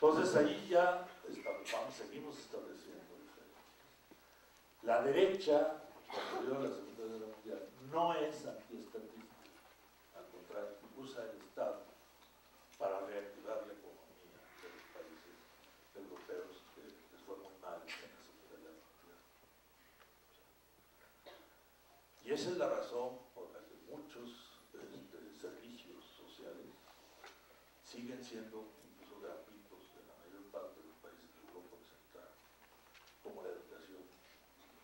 Entonces ahí ya vamos, seguimos estableciendo. La derecha, a la Segunda Guerra Mundial, no es antiestatista, al contrario, usa el Estado para reactivar la economía de los países europeos que les fue muy mal en la Segunda Guerra Mundial. Y esa es la razón por la que muchos este, servicios sociales siguen siendo incluso gratuitos en la mayor parte de los países de Europa Occidental, como la educación,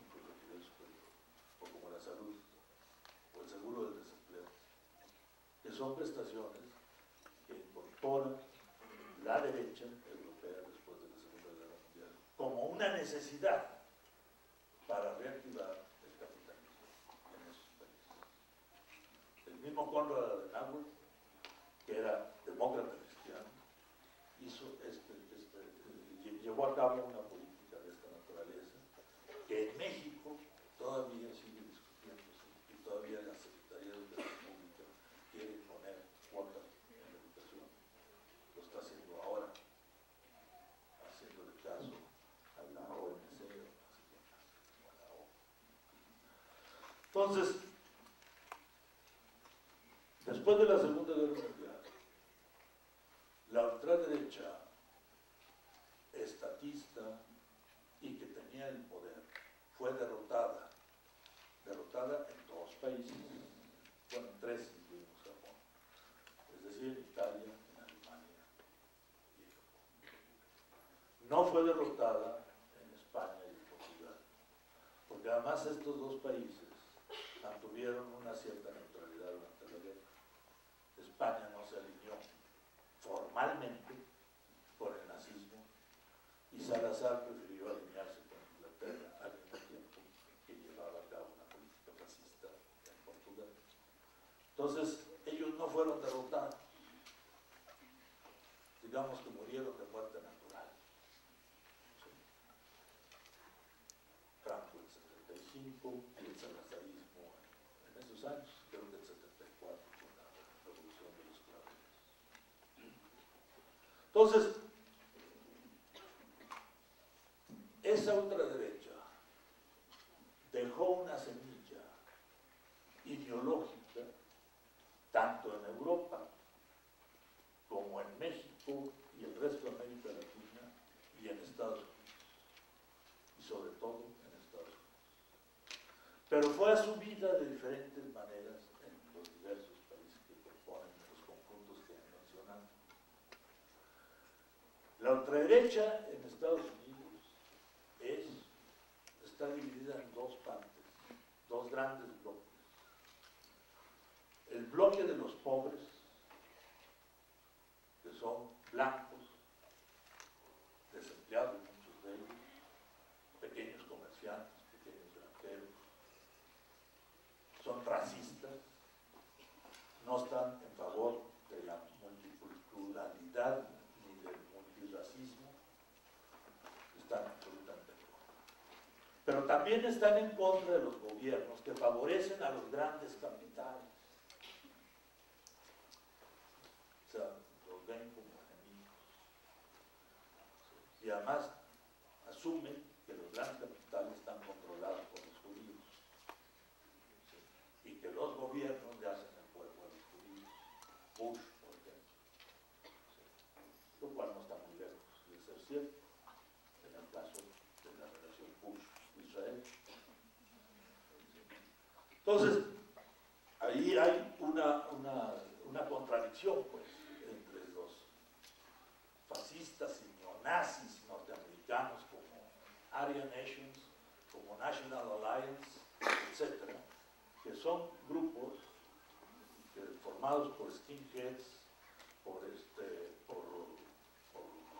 incluso a nivel superior, o como la salud, o el seguro del desempleo, prestaciones que incorpora la derecha europea después de la Segunda Guerra Mundial como una necesidad para reactivar el capitalismo en esos países. El mismo Conrad Adenauer, que era demócrata cristiano, hizo este, este, eh, llevó a cabo una política de esta naturaleza que en México todavía sigue discutiéndose y todavía la Secretaría de Educación Pública quiere poner cuotas en la educación. Lo está haciendo ahora, haciéndole caso a la OMC o a la ONU. Entonces, después de la Segunda Guerra Mundial, la ultraderecha estatista y que tenía el poder fue derrotada, derrotada en dos países, bueno, en tres incluimos Japón, es decir, en Italia, en Alemania y en Japón. No fue derrotada en España y en Portugal, porque además estos dos países mantuvieron una cierta neutralidad durante la guerra. España no se alineó formalmente con el nazismo y Salazar prefirió alinearse con Inglaterra al mismo tiempo que llevaba a cabo una política fascista en Portugal. Entonces, ellos no fueron derrotados. Digamos que murieron de muerte natural. Franco en 75 y el esos años, creo que en 74 con la revolución de los claveles. Entonces, esa ultraderecha dejó una semilla ideológica tanto en Europa como en México y el resto de América Latina y en Estados Unidos y sobre todo en Estados Unidos. Pero fue asumida de diferentes maneras en los diversos países que componen los conjuntos que he mencionado. La ultraderecha en Estados Unidos es, está dividida en dos partes, dos grandes bloques. El bloque de los pobres, que son blancos, desempleados muchos de ellos, pequeños comerciantes, pequeños granjeros, son racistas, no están en favor de la multiculturalidad ni del multiracismo, están absolutamente en contra. Pero también están en contra de los gobiernos que favorecen a los grandes capitales. O sea, los ven como enemigos. Y además asumen que los grandes capitales están controlados por los judíos. Y que los gobiernos le hacen el pueblo a los judíos. Bush, por ejemplo. Lo cual no está muy lejos de ser cierto en el caso de la relación Bush-Israel. Entonces, ahí hay una, una, contradicción, pues, entre los fascistas y neonazis norteamericanos como Aryan Nations, como National Alliance, etc., que son grupos formados por skinheads, por, este, por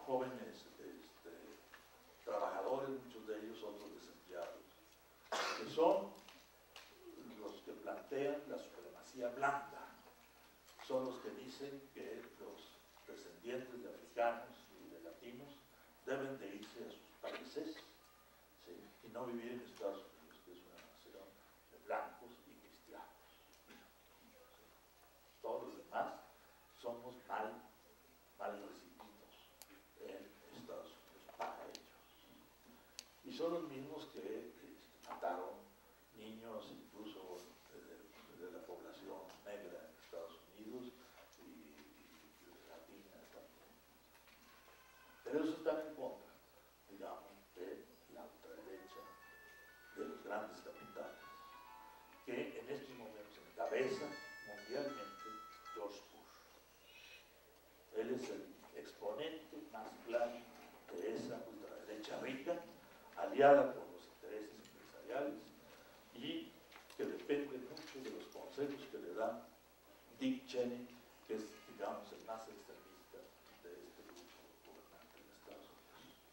jóvenes son los que dicen que los descendientes de africanos y de latinos deben de irse a sus países y no vivir en Estados Unidos, que es una nación de blancos y cristianos. Todos los demás somos mal, mal recibidos en Estados Unidos para ellos. Y son los mismos que mataron aliada con los intereses empresariales y que depende mucho de los consejos que le da Dick Cheney, que es, digamos, el más extremista de este grupo gobernante de Estados Unidos.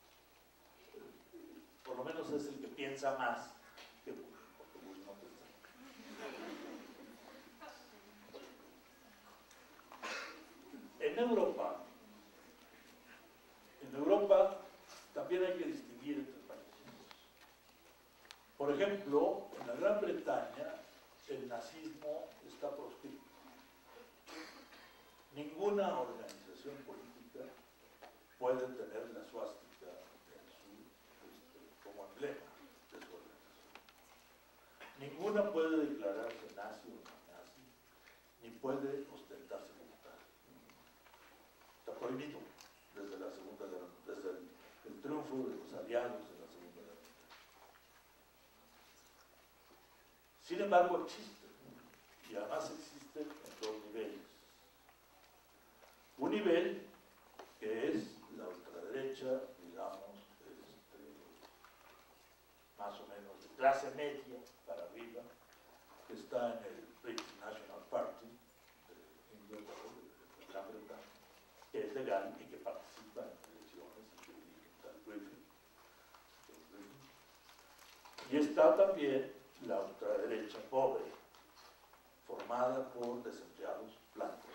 Por lo menos es el que piensa más que Bush, porque Bush no piensa. En Europa, en Europa también hay que distinguir. Por ejemplo, en la Gran Bretaña el nazismo está proscrito. Ninguna organización política puede tener la suástica este, como emblema de su organización. Ninguna puede declararse nazi o no nazi, ni puede ostentarse como tal. Está prohibido desde la Segunda Guerra, desde el triunfo de los aliados en la Segunda Guerra Mundial. Sin embargo, existe, y además existe en dos niveles. Un nivel que es la ultraderecha, digamos, este, más o menos de clase media para arriba, que está en el British National Party de Inglaterra, de Gran Bretaña, que es legal y que participa en elecciones y que dirige Griffin. Y está también la ultraderecha pobre, formada por desempleados blancos,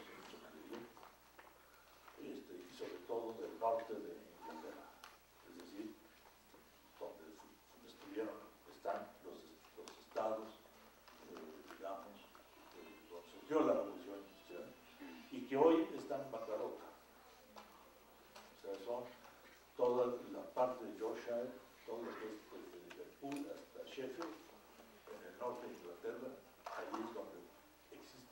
este, y sobre todo del norte de Inglaterra, es decir, donde estuvieron, están los, los estados, eh, digamos, eh, donde surgió la revolución industrial, y que hoy están en bancarrota. O sea, son toda la parte de Yorkshire, todo lo que es desde Liverpool hasta Sheffield, en el norte